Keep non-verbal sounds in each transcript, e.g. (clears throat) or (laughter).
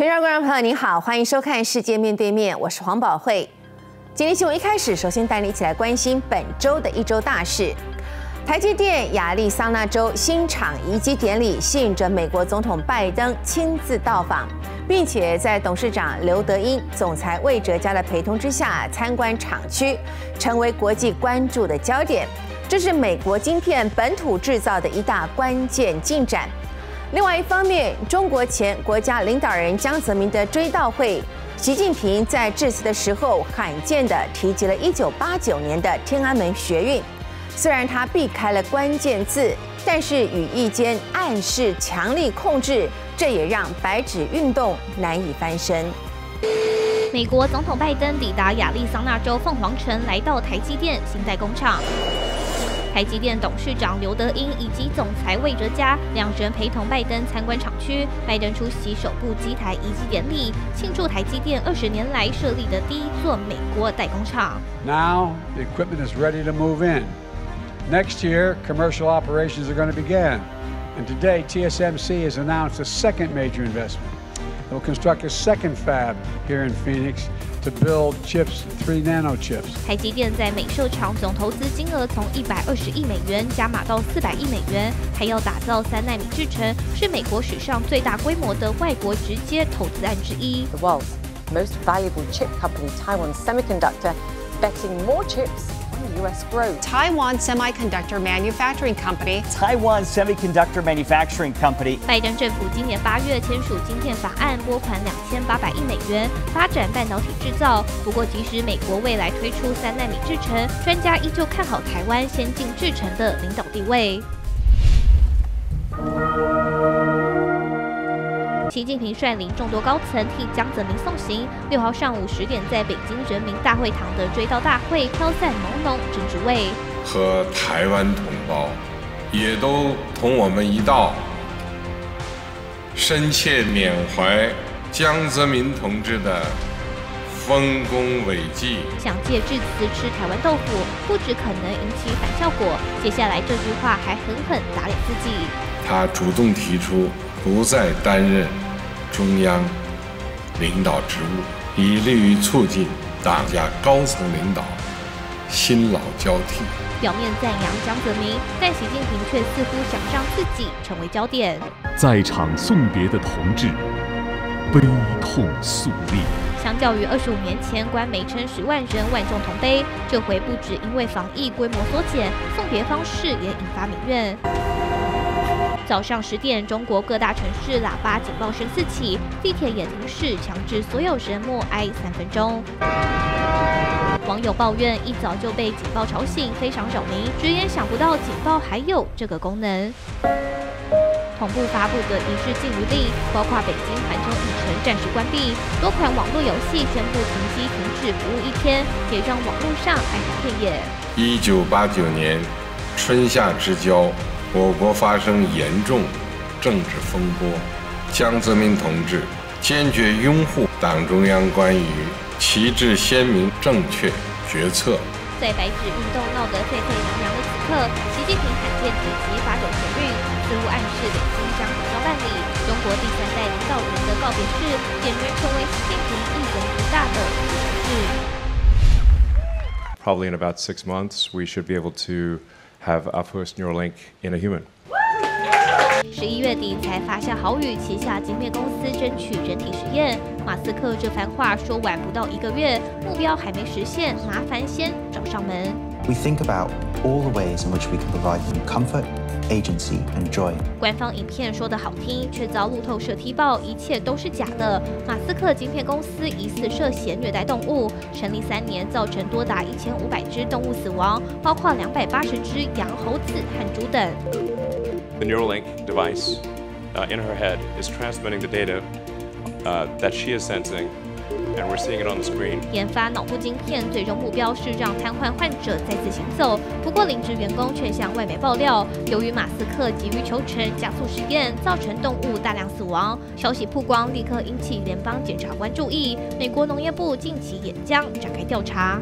全场观众朋友您好，欢迎收看《世界面对面》，我是黄宝慧。今天新闻一开始，首先带你一起来关心本周的一周大事。台积电亚利桑那州新厂移机典礼吸引着美国总统拜登亲自到访，并且在董事长刘德英、总裁魏哲嘉的陪同之下参观厂区，成为国际关注的焦点。这是美国晶片本土制造的一大关键进展。另外一方面，中国前国家领导人江泽民的追悼会，习近平在致辞的时候罕见的提及了1989年的天安门学运。虽然他避开了关键字，但是语意间暗示强力控制，这也让白纸运动难以翻身。美国总统拜登抵达亚利桑那州凤凰城，来到台积电新代工厂。台积电董事长刘德英以及总裁魏哲嘉两人陪同拜登参观厂区，拜登出席首部机台移机典礼，庆祝台积电二十年来设立的第一座美国代工厂。Now the equipment is ready to move in. Next year, commercial operations are going to begin. And today, TSMC has announced a second major investment. Will construct a second fab here in Phoenix to build chips, three nano chips. 台积电在美设厂总投资金额从一百二十亿美元加码到四百亿美元，还要打造三纳米制程，是美国史上最大规模的外国直接投资案之一。The world's most valuable chip company, Taiwan Semiconductor, betting more chips U.S. growth. Taiwan Semiconductor Manufacturing Company. Taiwan Semiconductor Manufacturing Company. 拜登政府今年八月签署晶片法案，拨款两千八百亿美元发展半导体制造。不过，即使美国未来推出三纳米制程，专家依旧看好台湾先进制程的领导地位。习近平率领众多高层替江泽民送行。六号上午十点，在北京人民大会堂的追悼大会飘散浓浓政治味。和台湾同胞也都同我们一道，深切缅怀江泽民同志的丰功伟绩。想借致辞吃台湾豆腐，不止可能引起反效果，接下来这句话还狠狠打脸自己。他主动提出。不再担任中央领导职务，以利于促进党家高层领导新老交替。表面赞扬江泽民，但习近平却似乎想让自己成为焦点。在场送别的同志悲痛肃立。相较于二十五年前官媒称十万人万众同悲，这回不止因为防疫规模缩减，送别方式也引发民怨。早上十点，中国各大城市喇叭警报声四起，地铁也停驶，强制所有人默哀三分钟。网友抱怨一早就被警报吵醒，非常扰民，直言想不到警报还有这个功能。同步发布的一致禁娱令，包括北京环球影城暂时关闭，多款网络游戏宣布停机停止服务一天，也让网络上哀鸿遍野。一九八九年春夏之交。我国发生严重政治风波，江泽民同志坚决拥护党中央关于旗帜鲜明正确决策。在白纸运动闹得沸沸扬扬的此刻，习近平罕见提及八九全运，似乎暗示北京将好好办理。中国第三代领导人的告别式，俨然成为习近平一人独大的仪式。Probably in about six months, we should be able to. Have our first Neuralink in a human. 十一月底才发下好语，旗下晶片公司争取人体实验。马斯克这番话说晚不到一个月，目标还没实现，麻烦先找上门。We think about all the ways in which we can provide them comfort. Agency and joy。官方影片说的好听，却遭路透社踢爆，一切都是假的。马斯克晶片公司疑似涉嫌虐待动物，成立三年造成多达一千五百只动物死亡，包括两百八十只羊、猴子和猪等。The Neuralink device in her head is transmitting the data that she is sensing. And we're seeing it on the screen. 研发脑部晶片最终目标是让瘫痪患者再次行走。不过，领职员工却向外媒爆料，由于马斯克急于求成，加速实验，造成动物大量死亡。消息曝光，立刻引起联邦检察官注意。美国农业部近期也将展开调查。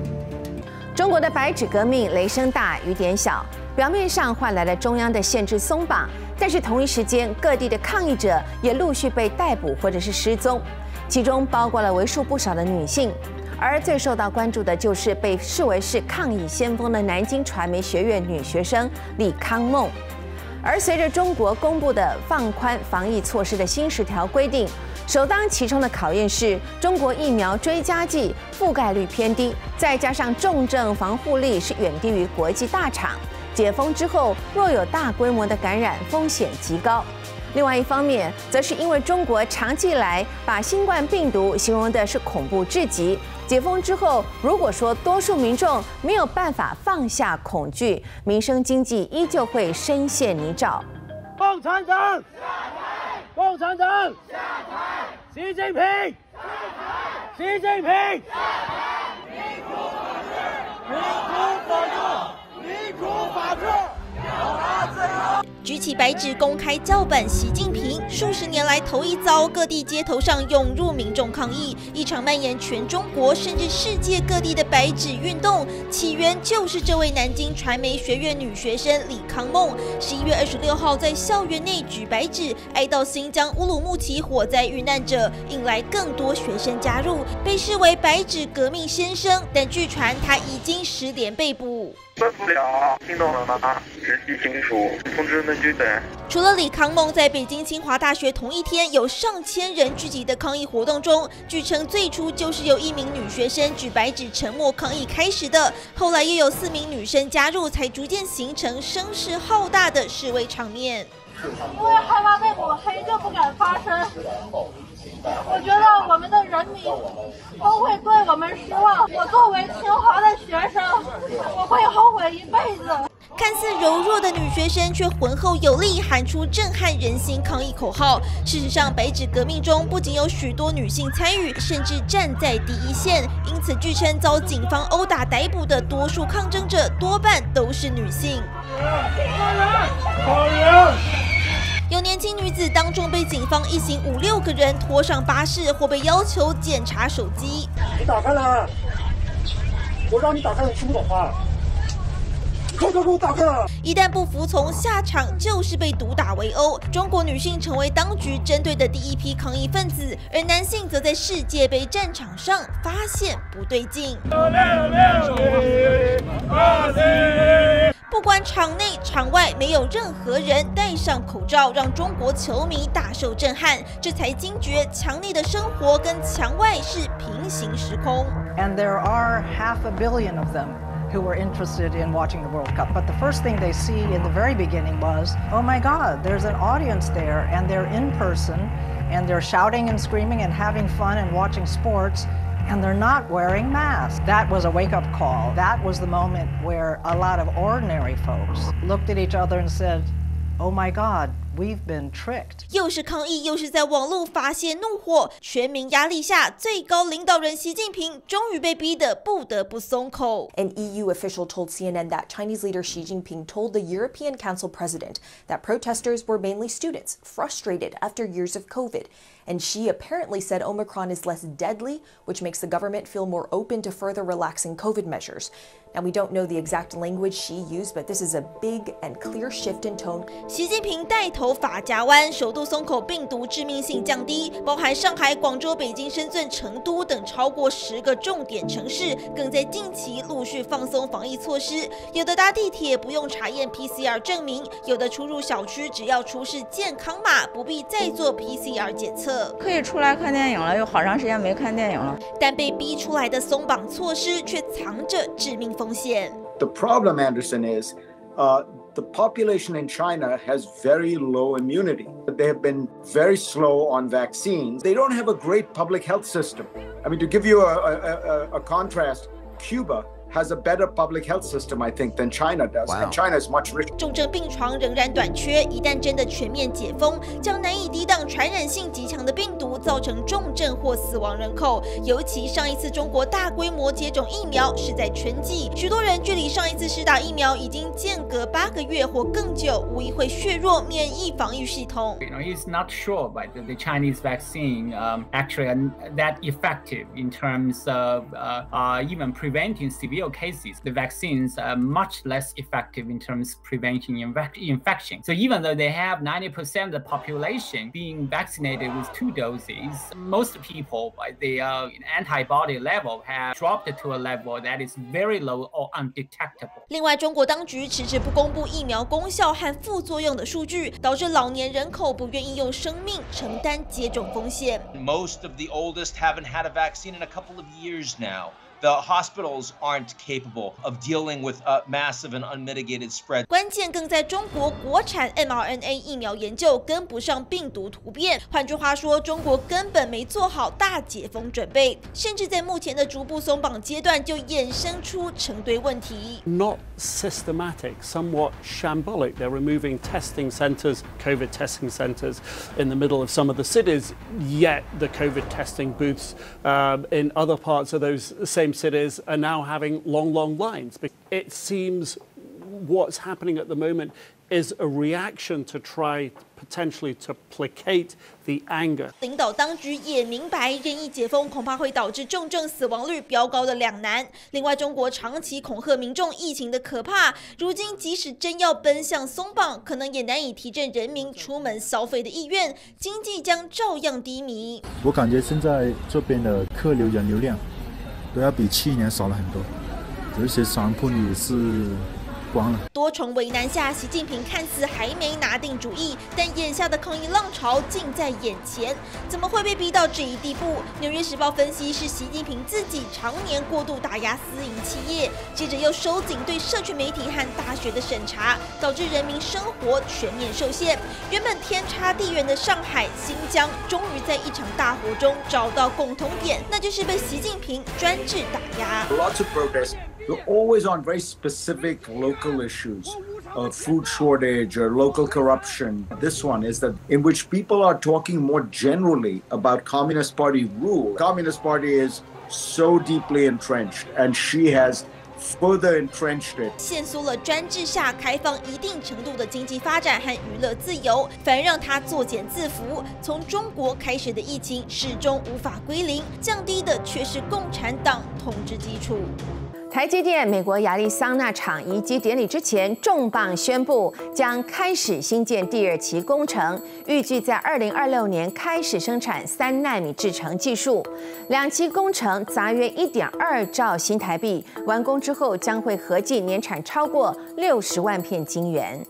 中国的白纸革命雷声大雨点小，表面上换来了中央的限制松绑，但是同一时间，各地的抗议者也陆续被逮捕或者是失踪。其中包括了为数不少的女性。而最受到关注的就是被视为是抗疫先锋的南京传媒学院女学生李康梦。而随着中国公布的放宽防疫措施的新十条规定，首当其冲的考验是中国疫苗追加剂覆盖率偏低，再加上重症防护力是远低于国际大厂，解封之后若有大规模的感染，风险极高。另外一方面，则是因为中国长期以来把新冠病毒形容的是恐怖至极。解封之后，如果说多数民众没有办法放下恐惧，民生经济依旧会深陷泥沼。共产党下台！共产党下台！习近平下台！习近平下台！民主法治！民主法治！民主法治！表达自由！举起白纸公开叫板习近平，数十年来头一遭，各地街头上涌入民众抗议，一场蔓延全中国甚至世界各地的白纸运动，起源就是这位南京传媒学院女学生李康梦。十一月二十六号在校园内举白纸，哀悼新疆乌鲁木齐火灾遇难者，引来更多学生加入，被视为白纸革命先生。但据传他已经失联被捕。分不了，听懂了吗？直系亲属，同志们。除了李康梦，在北京清华大学同一天有上千人聚集的抗议活动中，据称最初就是由一名女学生举白纸沉默抗议开始的，后来又有四名女生加入，才逐渐形成声势浩大的示威场面。因为害怕被抹黑，就不敢发声。我觉得我们的人民都会对我们失望。我作为清华的学生，我会后悔一辈子。看似柔弱的女学生，却浑厚有力，喊出震撼人心抗议口号。事实上，白纸革命中不仅有许多女性参与，甚至站在第一线。因此，据称遭警方殴打逮捕的多数抗争者，多半都是女性。有年轻女子当众被警方一行五六个人拖上巴士，或被要求检查手机。你打开了，我让你打开，你听不懂吗？一旦不服从，下场就是被毒打围殴。中国女性成为当局针对的第一批抗议分子，而男性则在世界杯战场上发现不对劲。不管场内场外，没有任何人戴上口罩，让中国球迷大受震撼，这才惊觉墙内的生活跟墙外是平行时空。And there are half a billion of them. who were interested in watching the World Cup. But the first thing they see in the very beginning was, oh my God, there's an audience there, and they're in person, and they're shouting and screaming and having fun and watching sports. And they're not wearing masks. That was a wake up call. That was the moment where a lot of ordinary folks looked at each other and said, Oh my God, we've been tricked. 又是抗议，又是在网络发泄怒火，全民压力下，最高领导人习近平终于被逼得不得不松口。An EU official told CNN that Chinese leader Xi Jinping told the European Council president that protesters were mainly students, frustrated after years of COVID. And she apparently said Omicron is less deadly, which makes the government feel more open to further relaxing COVID measures. Now, we don't know the exact language she used, but this is a big and clear shift in tone. 习近平带头法家湾，首度松口，病毒致命性降低，包含上海、广州、北京、深圳、成都等超过十个重点城市，更在近期陆续放松防疫措施。有的搭地铁不用查验 PCR 证明，有的出入小区只要出示健康码，不必再做 PCR 检测。可以出来看电影了，有好长时间没看电影了。但被逼出来的松绑措施，却藏着致命。The problem, Anderson, is uh, the population in China has very low immunity. They have been very slow on vaccines. They don't have a great public health system. I mean, to give you a, a, a contrast, Cuba has a better public health system, I think, than China does. Wow. And China is much richer. 重症病床仍然短缺，一旦真的全面解封，将难以抵挡传染性极强的病毒，造成重症或死亡人口。尤其上一次中国大规模接种疫苗是在春季，许多人距离上一次施打疫苗已经间隔八个月或更久，无疑会削弱免疫防御系统。You know, he's not sure, but the, the Chinese vaccine um, actually that effective in terms of uh, uh, even preventing severe real cases, the vaccines are much less effective in terms of preventing infection. So even though they have 90% of the population being vaccinated with two doses, most people, the uh, antibody level have dropped to a level that is very low or undetectable. 另外，中国当局迟迟不公布疫苗功效和副作用的数据，导致老年人口不愿意用生命承担接种风险。Most of the oldest haven't had a vaccine in a couple of years now. The hospitals aren't capable of dealing with a massive and unmitigated spread. 关键更在中国国产 mRNA 疫苗研究跟不上病毒突变。换句话说，中国根本没做好大解封准备，甚至在目前的逐步松绑阶段就衍生出成堆问题。Not systematic, somewhat shambolic. They're removing testing centers, COVID testing centers, in the middle of some of the cities. Yet the COVID testing booths um, in other parts of those same same cities are now having long, long lines. It seems what's happening at the moment is a reaction to try potentially to placate the anger. 领导当局也明白，任意解封恐怕会导致重症死亡率飙高的两难。另外，中国长期恐吓民众疫情的可怕，如今即使真要奔向松绑，可能也难以提振人民出门消费的意愿，经济将照样低迷。我感觉现在这边的客流人流量。都要比去年少了很多，有一些商铺也是。多重为难下，习近平看似还没拿定主意，但眼下的抗议浪潮近在眼前，怎么会被逼到这一地步？纽约时报分析是习近平自己常年过度打压私营企业，接着又收紧对社区媒体和大学的审查，导致人民生活全面受限。原本天差地远的上海、新疆，终于在一场大火中找到共同点，那就是被习近平专制打压。We're always on very specific local issues. Uh, food shortage or local corruption. This one is that in which people are talking more generally about Communist Party rule. Communist Party is so deeply entrenched, and she has further entrenched it. 限缩了专制下开放一定程度的经济发展和娱乐自由，反而让他作茧自缚。从中国开始的疫情始终无法归零，降低的却是共产党 统治基础。台积电美国亚利桑那厂移机典礼之前，重磅宣布将开始新建第二期工程，预计在二零二六年开始生产三纳米制程技术。两期工程砸约一点二兆新台币，完工之后将会合计年产超过六十万片晶圆。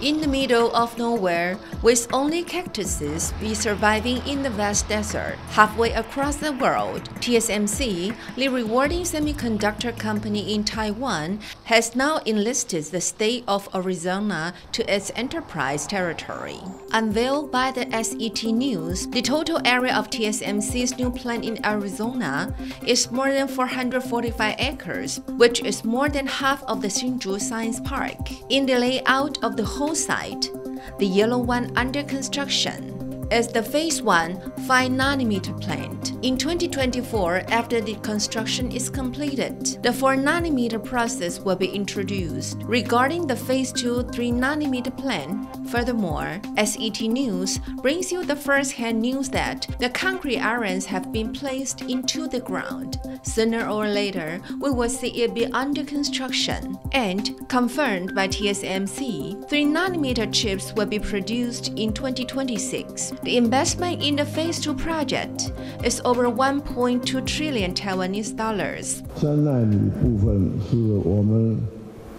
In the middle of nowhere, with only cactuses be surviving in the vast desert. Halfway across the world, TSMC, the rewarding semiconductor company in Taiwan, has now enlisted the state of Arizona to its enterprise territory. Unveiled by the SET News, the total area of TSMC's new plant in Arizona is more than 445 acres, which is more than half of the Hsinchu Science Park. In the layout of the whole site, the yellow one under construction is the Phase 1 5 nanometer plant. In 2024, after the construction is completed, the 4 nanometer process will be introduced. Regarding the Phase 2 3 nanometer plant, furthermore, SET News brings you the first-hand news that the concrete irons have been placed into the ground. Sooner or later, we will see it be under construction. And, confirmed by TSMC, 3 nanometer chips will be produced in 2026. The investment in the Phase 2 project is over 1.2 trillion Taiwanese dollars. 三纳米部分是我们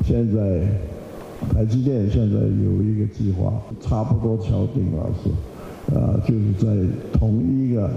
现在台积电现在有一个计划，差不多敲定了是，啊，就是在同一个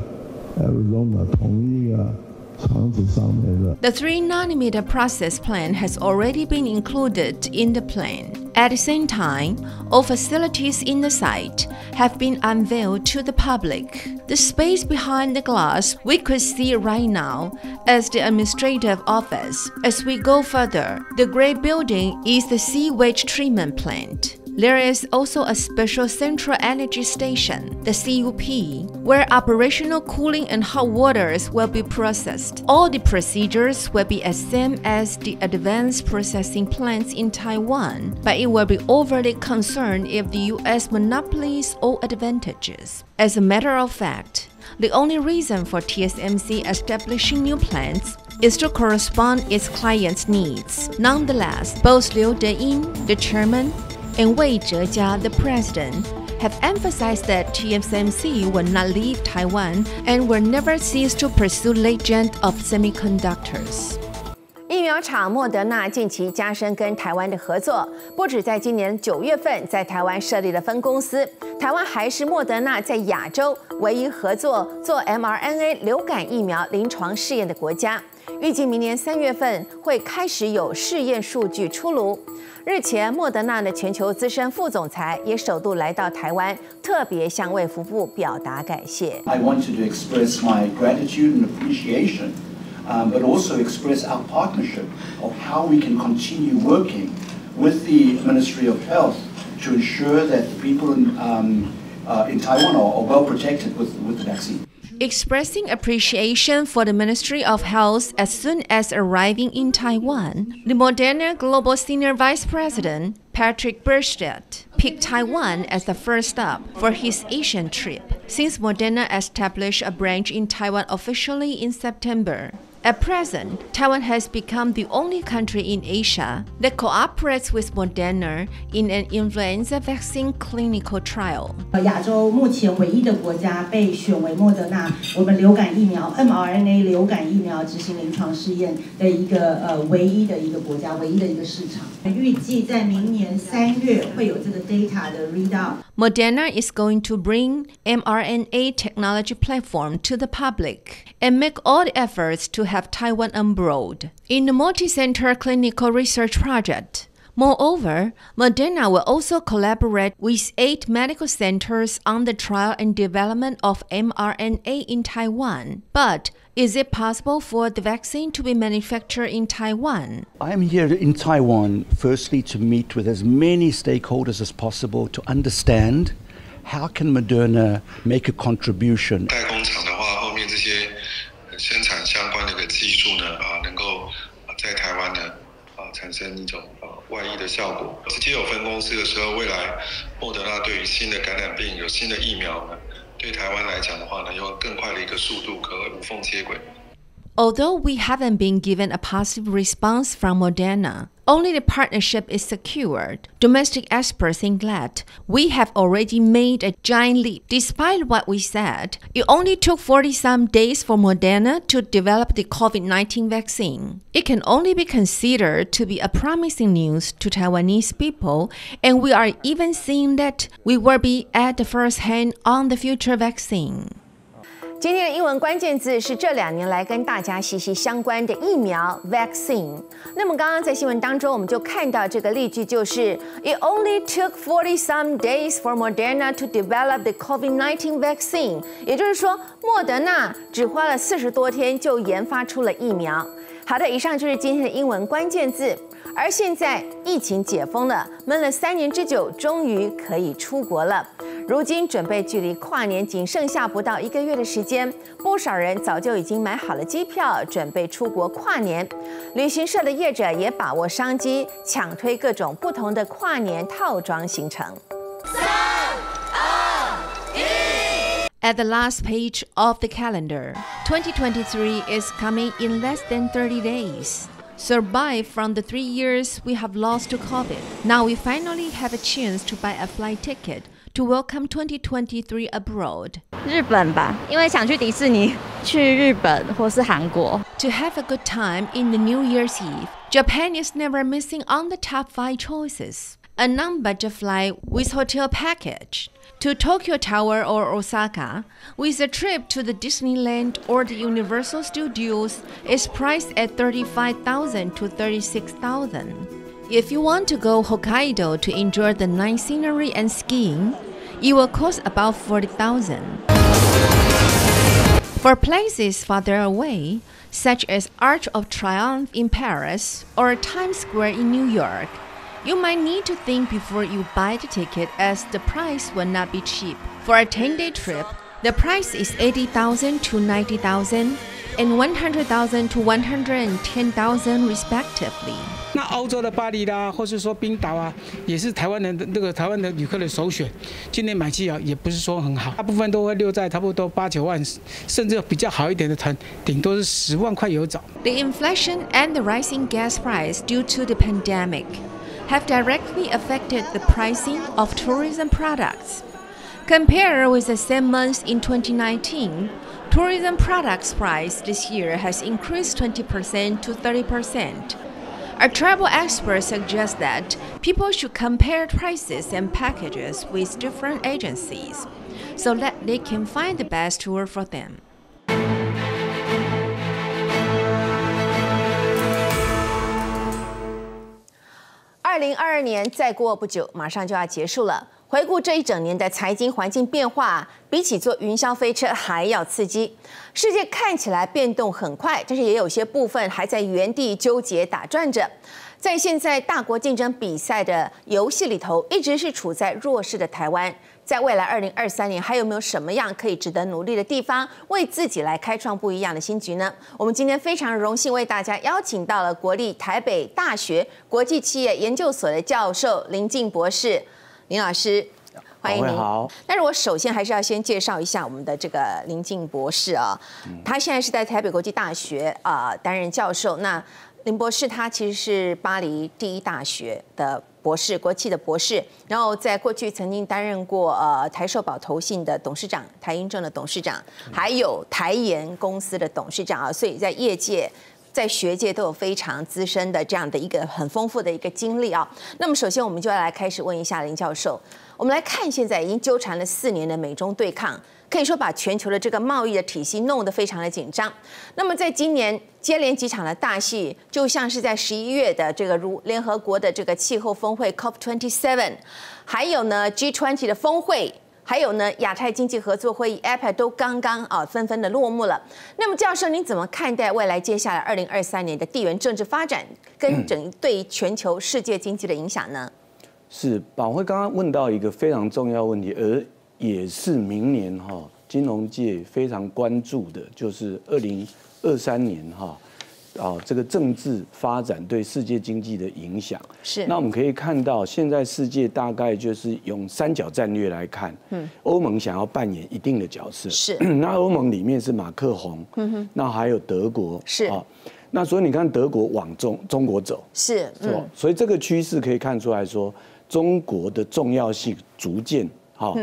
Arizona 同一个。 The 3 nanometer process plan has already been included in the plan. At the same time, all facilities in the site have been unveiled to the public. The space behind the glass we could see right now is the administrative office. As we go further, the gray building is the sewage treatment plant. There is also a special central energy station, the CUP, where operational cooling and hot waters will be processed. All the procedures will be as same as the advanced processing plants in Taiwan, but it will be overly concerned if the US monopolies all advantages. As a matter of fact, the only reason for TSMC establishing new plants is to correspond its clients' needs. Nonetheless, both Liu De-in, the chairman, and Wei Zhejia, the president, have emphasized that TSMC will not leave Taiwan and will never cease to pursue legend of semiconductors. 疫苗厂莫德纳近期加深跟台湾的合作，不止在今年九月份在台湾设立了分公司，台湾还是莫德纳在亚洲唯一合作做 mRNA 流感疫苗临床试验的国家。预计明年三月份会开始有试验数据出炉。 日前，莫德纳的全球资深副总裁也首度来到台湾，特别向卫福部表达感谢。I wanted to express my gratitude and appreciation um, but also express our partnership of how we can continue working with the Ministry of Health to ensure that the people in, um, uh, in Taiwan are, are well protected with, with the vaccine. Expressing appreciation for the Ministry of Health as soon as arriving in Taiwan, the Moderna Global Senior Vice President, Patrick Berstedt, picked Taiwan as the first stop for his Asian trip since Moderna established a branch in Taiwan officially in September. At present, Taiwan has become the only country in Asia that cooperates with Moderna in an influenza vaccine clinical trial. 亚洲目前唯一的国家被选为莫德纳我们流感疫苗 mRNA 流感疫苗执行临床试验的一个呃唯一的一个国家，唯一的一个市场。预计在明年三月会有这个 data 的 readout。 Moderna is going to bring mRNA technology platform to the public and make all the efforts to have Taiwan enrolled in the multi-center clinical research project. Moreover, Moderna will also collaborate with eight medical centers on the trial and development of mRNA in Taiwan. But is it possible for the vaccine to be manufactured in Taiwan? I'm here in Taiwan, firstly, to meet with as many stakeholders as possible to understand how can Moderna make a contribution. 代工厂的话，后面这些生产相关的一个技术呢，啊，能够在台湾呢，啊，产生一种呃外溢的效果。直接有分公司的时候，未来莫德纳对于新的感染病有新的疫苗呢， 对台湾来讲的话呢，有更快的一个速度，可能会无缝接轨。Although we haven't been given a positive response from Moderna, only the partnership is secured. Domestic experts think that we have already made a giant leap. Despite what we said, it only took 40 some days for Moderna to develop the COVID 19 vaccine. It can only be considered to be a promising news to Taiwanese people, and we are even seeing that we will be at the first hand on the future vaccine. 今天的英文关键字是这两年来跟大家息息相关的疫苗 vaccine。那么刚刚在新闻当中，我们就看到这个例句，就是 It only took forty some days for Moderna to develop the COVID-19 vaccine。也就是说，莫德纳只花了四十多天就研发出了疫苗。好的，以上就是今天的英文关键字。而现在疫情解封了，闷了三年之久，终于可以出国了。如今准备距离跨年仅剩下不到一个月的时间，不少人早就已经买好了机票，准备出国跨年。旅行社的业者也把握商机，抢推各种不同的跨年套装行程。三二一。At the last page of the calendar, 2023 is coming in less than 30 days. Survive from the three years we have lost to COVID. Now we finally have a chance to buy a flight ticket to welcome 2023 abroad. 日本吧，因为想去迪士尼，去日本或是韩国。To have a good time in the New Year's Eve, Japan is never missing on the top five choices. A non-budget flight with hotel package to Tokyo Tower or Osaka, with a trip to the Disneyland or the Universal Studios is priced at 35,000 to 36,000. If you want to go Hokkaido to enjoy the nice scenery and skiing, it will cost about 40,000. For places farther away, such as Arch of Triumph in Paris or Times Square in New York, you might need to think before you buy the ticket as the price will not be cheap. For a 10-day trip, the price is 80,000 to 90,000, and 100,000 to 110,000 respectively. 那欧洲的巴黎啦，或是说冰岛啊，也是台湾人的那个台湾的旅客的首选。今年买机啊，也不是说很好，大部分都会留在差不多八九万，甚至比较好一点的团，顶多是十万块有找。 The inflation and the rising gas price due to the pandemic have directly affected the pricing of tourism products. Compared with the same month in 2019, tourism products price this year has increased 20% to 30%. A travel expert suggests that people should compare prices and packages with different agencies so that they can find the best tour for them. 二零二二年再过不久，马上就要结束了。 回顾这一整年的财经环境变化，比起坐云霄飞车还要刺激。世界看起来变动很快，但是也有些部分还在原地纠结打转着。在现在大国竞争比赛的游戏里头，一直是处在弱势的台湾。在未来二零二三年，还有没有什么样可以值得努力的地方，为自己来开创不一样的新局呢？我们今天非常荣幸为大家邀请到了国立台北大学国际企业研究所的教授林静博士，林老师。欢迎您。好。但是我首先还是要先介绍一下我们的这个林静博士啊，他现在是在台北国际大学啊、担任教授。那林博士他其实是巴黎第一大学的博士，国际的博士，然后在过去曾经担任过呃台寿保投信的董事长、台英证的董事长，还有台研公司的董事长啊，所以在业界。在学界都有非常资深的这样的一个很丰富的一个经历啊。那么首先我们就要来开始问一下林教授，我们来看现在已经纠缠了四年的美中对抗，可以说把全球的这个贸易的体系弄得非常的紧张。那么在今年接连几场的大戏，就像是在十一月的这个如联合国的这个气候峰会 COP27，还有呢 G20 的峰会。还有呢，亚太经济合作会议 APEC 都刚刚啊纷纷的落幕了。那么，教授，您怎么看待未来接下来二零二三年的地缘政治发展跟整对全球世界经济的影响呢？是宝辉刚刚问到一个非常重要问题，而也是明年哈金融界非常关注的，就是二零二三年哈啊这个政治发展对世界经济的影响。是。那我们可以看到，现在世界大概就是用三角战略来看，嗯，欧盟想要扮演一定的角色。是。那欧盟里面是马克宏，嗯哼，那还有德国，是啊。那所以你看德国往中中国走，是？所以这个趋势可以看出来说，中国的重要性逐渐哈、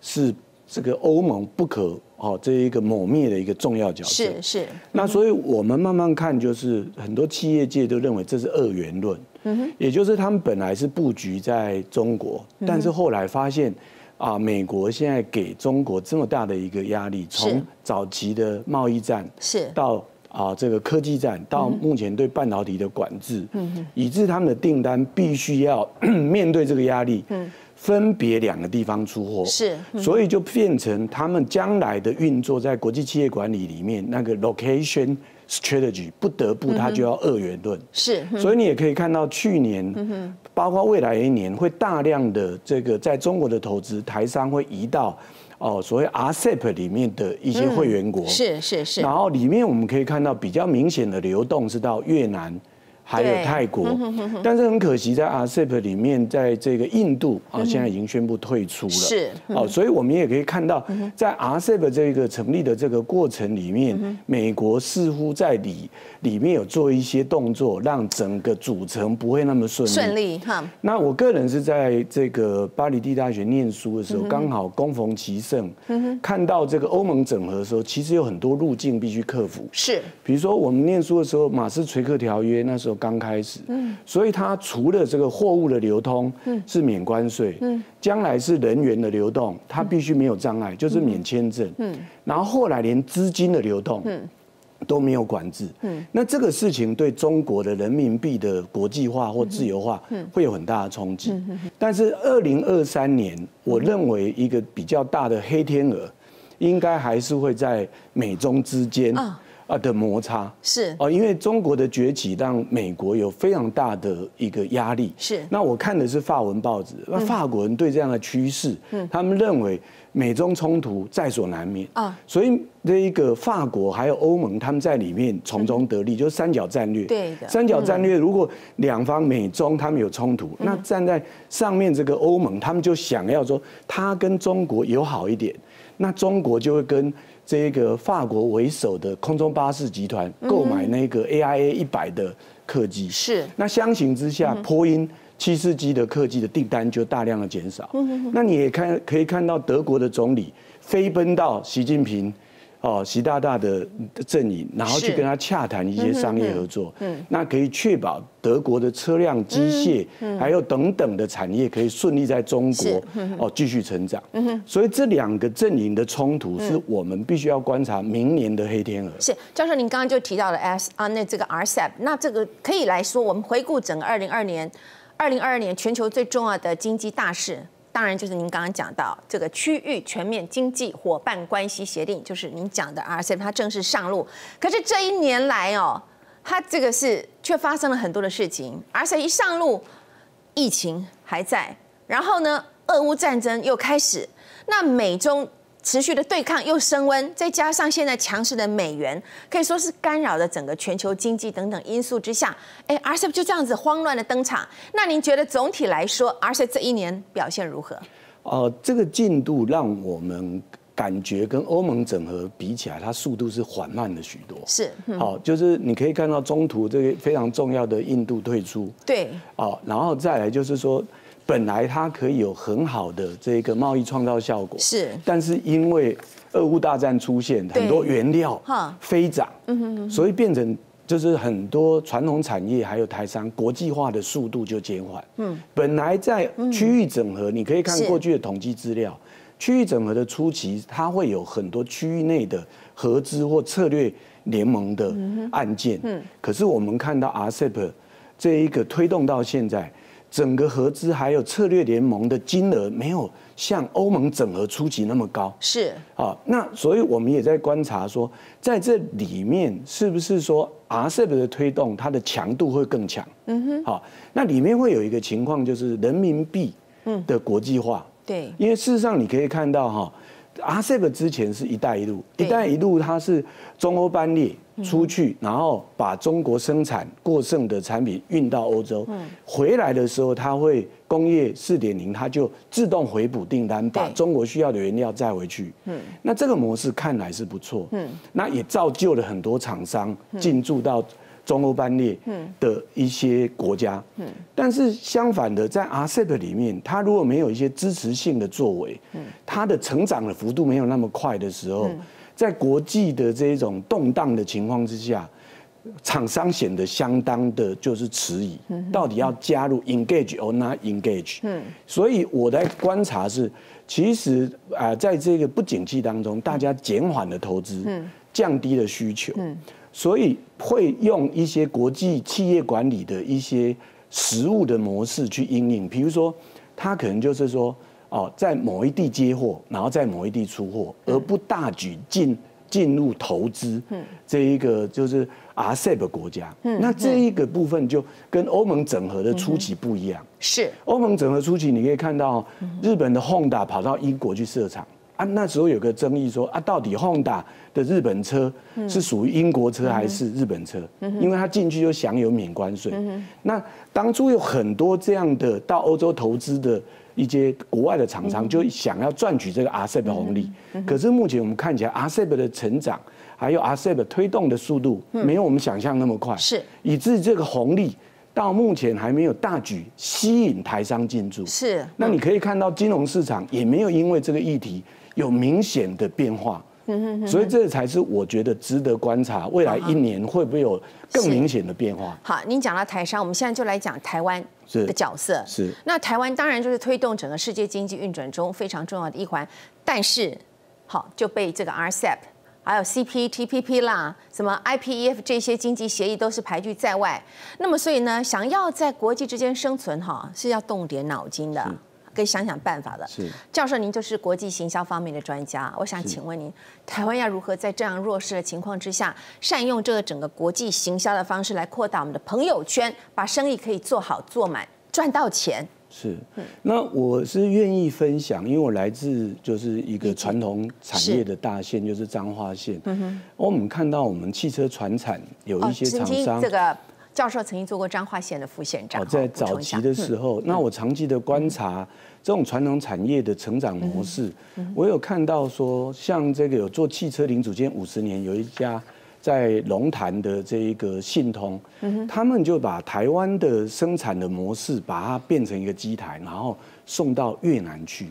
是这个欧盟不可哦这一个抹灭的一个重要角色。是是。那所以我们慢慢看，就是很多企业界都认为这是二元论，嗯哼，也就是他们本来是布局在中国，但是后来发现。啊，美国现在给中国这么大的一个压力，是。从早期的贸易战是。到啊这个科技战，到目前对半导体的管制，嗯哼。以致他们的订单必须要 (clears throat) 面对这个压力，嗯分别两个地方出货，是嗯。所以就变成他们将来的运作在国际企业管理里面那个 location strategy 不得不它就要二元论，是，所以你也可以看到去年，包括未来一年会大量的这个在中国的投资，台商会移到哦所谓 RCEP 里面的一些会员国，嗯是是是，然后里面我们可以看到比较明显的流动是到越南。还有泰国。但是很可惜，在 RCEP 里面，在这个印度啊，现在已经宣布退出了。是嗯。哦，所以我们也可以看到，在 RCEP 这个成立的这个过程里面，美国似乎在里里面有做一些动作，让整个组成不会那么顺利。顺利哈，那我个人是在这个巴黎地大学念书的时候，刚好恭逢其盛，看到这个欧盟整合的时候，其实有很多路径必须克服。是，比如说我们念书的时候，马斯垂克条约那时候刚开始，嗯。所以它除了这个货物的流通嗯。是免关税，嗯。将来是人员的流动，它必须没有障碍，就是免签证。嗯。然后后来连资金的流动嗯。都没有管制。嗯。那这个事情对中国的人民币的国际化或自由化嗯。会有很大的冲击。嗯。但是二零二三年，我认为一个比较大的黑天鹅，应该还是会在美中之间。啊啊的摩擦是。哦，因为中国的崛起让美国有非常大的一个压力。是，那我看的是法文报纸，那法国人对这样的趋势，嗯。他们认为美中冲突在所难免啊，所以这一个法国还有欧盟，他们在里面从中得利，就是三角战略。对的。三角战略如果两方美中他们有冲突，那站在上面这个欧盟，他们就想要说他跟中国友好一点，那中国就会跟。这个法国为首的空中巴士集团购买那个 AIA 一百的客机，是那相形之下，波音七四机的客机的订单就大量的减少。那你也看可以看到德国的总理飞奔到习近平。哦，习大大的阵营，然后去跟他洽谈一些商业合作，嗯，那可以确保德国的车辆、机械，还有等等的产业可以顺利在中国哦继续成长。所以这两个阵营的冲突是我们必须要观察明年的黑天鹅。是教授，您刚刚就提到了 S 啊，那这个 RCEP，那这个可以来说，我们回顾整个二零二年、二零二二年全球最重要的经济大事。当然，就是您刚刚讲到这个区域全面经济伙伴关系协定，就是您讲的 RCEP，它正式上路。可是这一年来哦，它这个是却发生了很多的事情。而且一上路，疫情还在，然后呢，俄乌战争又开始，那美中持续的对抗又升温，再加上现在强势的美元，可以说是干扰了整个全球经济等等因素之下，哎，RCEP 就这样子慌乱的登场。那您觉得总体来说，RCEP 这一年表现如何？哦，这个进度让我们感觉跟欧盟整合比起来，它速度是缓慢了许多。是，嗯好，就是你可以看到中途这个非常重要的印度退出，对，哦，然后再来就是说，本来它可以有很好的这个贸易创造效果，是，但是因为俄乌大战出现，很多原料哈。飞涨，嗯哼哼所以变成就是很多传统产业还有台商国际化的速度就减缓。嗯，本来在区域整合，你可以看是过去的统计资料，区域整合的初期，它会有很多区域内的合资或策略联盟的案件。嗯。可是我们看到 RCEP 这一个推动到现在，整个合资还有策略联盟的金额没有像欧盟整合初期那么高。是，啊，那所以我们也在观察说，在这里面是不是说 RCEP 的推动，它的强度会更强？嗯哼，好，那里面会有一个情况，就是人民币嗯的国际化。对，因为事实上你可以看到哈，RCEP 之前是一带一路，一对带一路它是中欧班列出去，然后把中国生产过剩的产品运到欧洲，嗯。回来的时候它会工业四点零，它就自动回补订单，把中国需要的原料载回去。嗯。那这个模式看来是不错，嗯。那也造就了很多厂商进驻到中欧班列嗯的一些国家。嗯。但是相反的，在 RCEP 里面，它如果没有一些支持性的作为，它的成长的幅度没有那么快的时候，嗯在国际的这种动荡的情况之下，厂商显得相当的就是迟疑，到底要加入 engage or not engage？嗯。所以我在观察是，其实啊、呃在这个不景气当中，大家减缓了投资，嗯。降低了需求，嗯。所以会用一些国际企业管理的一些实务的模式去应用，比如说，他可能就是说，哦，在某一地接货，然后在某一地出货，而不大举进进入投资，嗯。这一个就是 RCEP 国家，嗯那这一个部分就跟欧盟整合的初期不一样。是，欧盟整合初期，你可以看到日本的 Honda 跑到英国去设厂。啊，那时候有个争议说啊，到底 Honda 的日本车是属于英国车还是日本车？因为它进去就享有免关税。那当初有很多这样的到欧洲投资的一些国外的厂商，就想要赚取这个 RCEP 的红利。可是目前我们看起来 RCEP 的成长，还有 RCEP 推动的速度，没有我们想象那么快，是以致这个红利。到目前还没有大举吸引台商进驻，是。那你可以看到金融市场也没有因为这个议题有明显的变化，嗯哼哼所以这才是我觉得值得观察，未来一年会不会有更明显的变化？好，您讲到台商，我们现在就来讲台湾的角色。是那台湾当然就是推动整个世界经济运转中非常重要的一环，但是好就被这个 RCEP。还有 CPTPP 啦，什么 IPEF 这些经济协议都是排拒在外。那么所以呢，想要在国际之间生存哈，是要动点脑筋的。可以想想办法的。是教授，您就是国际行销方面的专家，我想请问您，台湾要如何在这样弱势的情况之下，善用这个整个国际行销的方式来扩大我们的朋友圈，把生意可以做好做满，赚到钱？是，那我是愿意分享，因为我来自就是一个传统产业的大县，就是彰化县。嗯哼，我们看到我们汽车船产有一些厂商，这个教授曾经做过彰化县的副县长。在早期的时候，那我长期的观察这种传统产业的成长模式，我有看到说，像这个有做汽车零组件五十年，有一家。在龙潭的这一个信通，他们就把台湾的生产的模式，把它变成一个机台，然后送到越南去。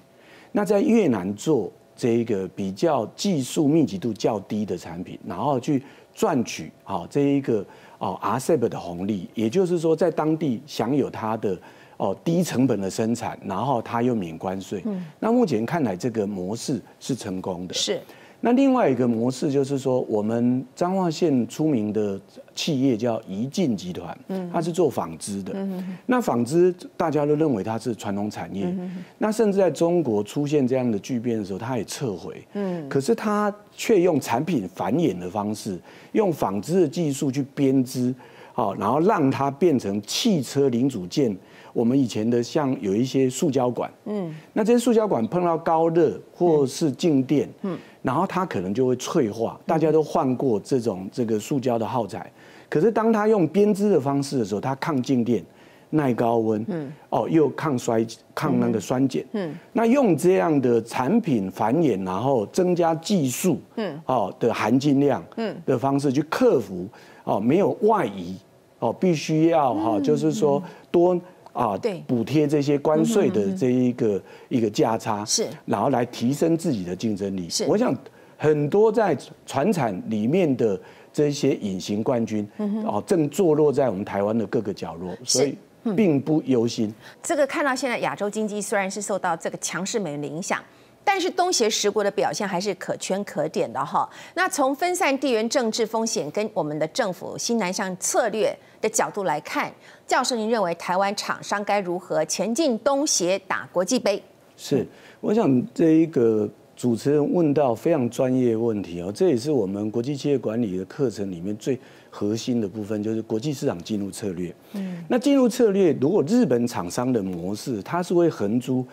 那在越南做这一个比较技术密集度较低的产品，然后去赚取啊这一个哦 RCEP 的红利，也就是说在当地享有它的哦低成本的生产，然后它又免关税。那目前看来这个模式是成功的。是。那另外一个模式就是说，我们彰化县出名的企业叫宜进集团，嗯，它是做纺织的，嗯，那纺织大家都认为它是传统产业，嗯，那甚至在中国出现这样的巨变的时候，它也撤回，嗯，可是它却用产品繁衍的方式，用纺织的技术去编织，好，然后让它变成汽车零组件。我们以前的像有一些塑胶管，嗯，那这些塑胶管碰到高热或是静电，嗯。然后它可能就会脆化，大家都换过这种这个塑胶的耗材，可是当它用编织的方式的时候，它抗静电、耐高温，嗯，哦，又抗衰、抗那个酸碱，嗯，那用这样的产品繁衍，然后增加技术，嗯，哦的含金量，嗯的方式去克服，哦，没有外移，哦，必须要哈，就是说多。啊，对，补贴这些关税的这一个一个价差，是，然后来提升自己的竞争力。是，我想很多在船产里面的这些隐形冠军，哦，正坐落在我们台湾的各个角落，所以并不忧心。这个看到现在亚洲经济虽然是受到这个强势美元的影响。但是东协十国的表现还是可圈可点的哈。那从分散地缘政治风险跟我们的政府新南向策略的角度来看，教授，您认为台湾厂商该如何前进东协打国际杯？是，我想这一个主持人问到非常专业问题哦，这也是我们国际企业管理的课程里面最核心的部分，就是国际市场进入策略。嗯，那进入策略，如果日本厂商的模式，它是会横租。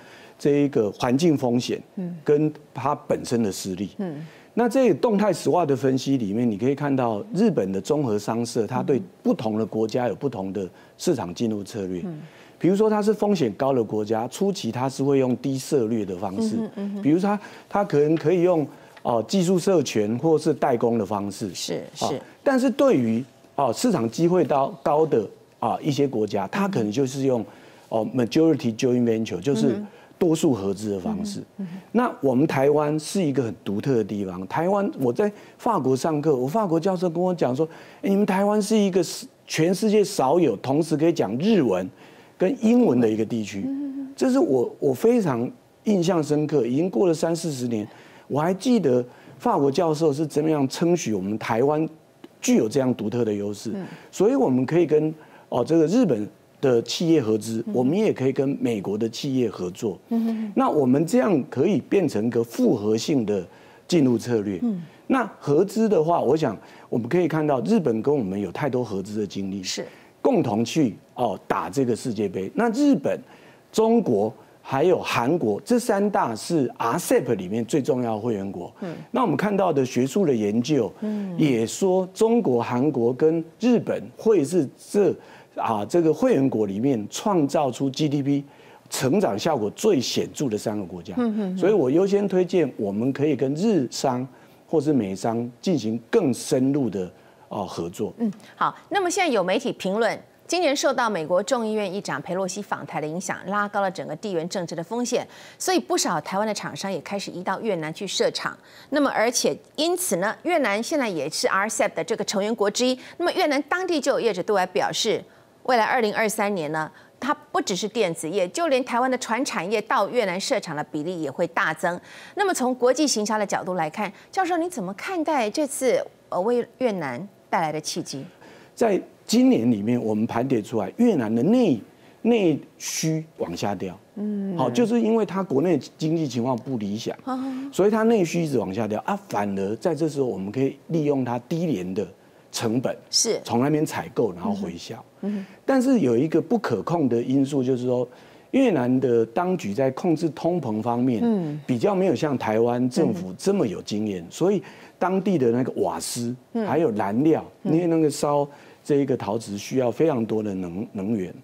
这一个环境风险，嗯，跟它本身的实力，嗯，那这动态实化的分析里面，你可以看到日本的综合商社，它对不同的国家有不同的市场进入策略，嗯，比如说它是风险高的国家，初期它是会用低策略的方式，嗯比如说它它可能可以用哦技术授权或是代工的方式，是是，但是对于哦市场机会到高的啊一些国家，它可能就是用哦 majority joint venture，就是。多数合资的方式，那我们台湾是一个很独特的地方。台湾我在法国上课，我法国教授跟我讲说：“你们台湾是一个全世界少有同时可以讲日文跟英文的一个地区。”这是我我非常印象深刻。已经过了三四十年，我还记得法国教授是怎么样称许我们台湾具有这样独特的优势，所以我们可以跟哦这个日本。的企业合资，我们也可以跟美国的企业合作。那我们这样可以变成一个复合性的进入策略。那合资的话，我想我们可以看到日本跟我们有太多合资的经历，是共同去哦打这个世界杯。那日本、中国还有韩国这三大是 RCEP 里面最重要的会员国。嗯，那我们看到的学术的研究，嗯，也说中国、韩国跟日本会是这。啊，这个会员国里面创造出 GDP 成长效果最显著的三个国家，嗯嗯所以我优先推荐我们可以跟日商或是美商进行更深入的啊合作。嗯，好。那么现在有媒体评论，今年受到美国众议院议长佩洛西访台的影响，拉高了整个地缘政治的风险，所以不少台湾的厂商也开始移到越南去设厂。那么而且因此呢，越南现在也是 RCEP 的这个成员国之一。那么越南当地就有业者对外表示。未来二零二三年呢，它不只是电子业，就连台湾的船产业到越南设厂的比例也会大增。那么从国际行销的角度来看，教授你怎么看待这次呃为越南带来的契机？在今年里面，我们盘点出来，越南的内内需往下掉，嗯，好，就是因为它国内经济情况不理想，所以它内需一直往下掉啊。反而在这时候，我们可以利用它低廉的成本，是。从那边采购，然后回销。嗯，但是有一个不可控的因素，就是说越南的当局在控制通膨方面，嗯，比较没有像台湾政府这么有经验，所以当地的那个瓦斯还有燃料，因为那个烧这一个陶瓷需要非常多的能能源。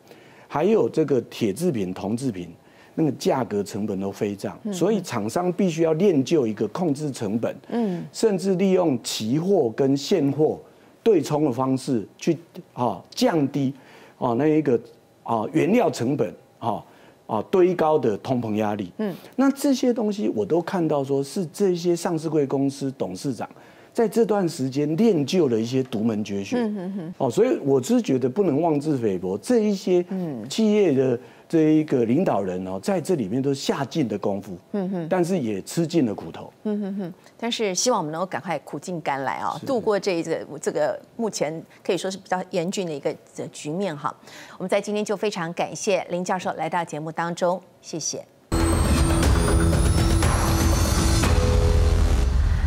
还有这个铁制品、铜制品，那个价格成本都飞涨，所以厂商必须要练就一个控制成本，嗯，甚至利用期货跟现货对冲的方式去啊降低啊那一个啊原料成本啊啊堆高的通膨压力，嗯，那这些东西我都看到说是这些上市贵公司董事长。在这段时间练就了一些独门绝学，哦，所以我是觉得不能妄自菲薄。这一些企业的这一个领导人哦，在这里面都下尽的功夫，嗯哼但是也吃尽了苦头。嗯哼哼但是希望我们能够赶快苦尽甘来啊，度过这一个这个目前可以说是比较严峻的一个局面哈。我们在今天就非常感谢林教授来到节目当中，谢谢。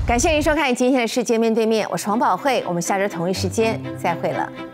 感谢您收看今天的世界面对面，我是黄宝慧，我们下周同一时间再会了。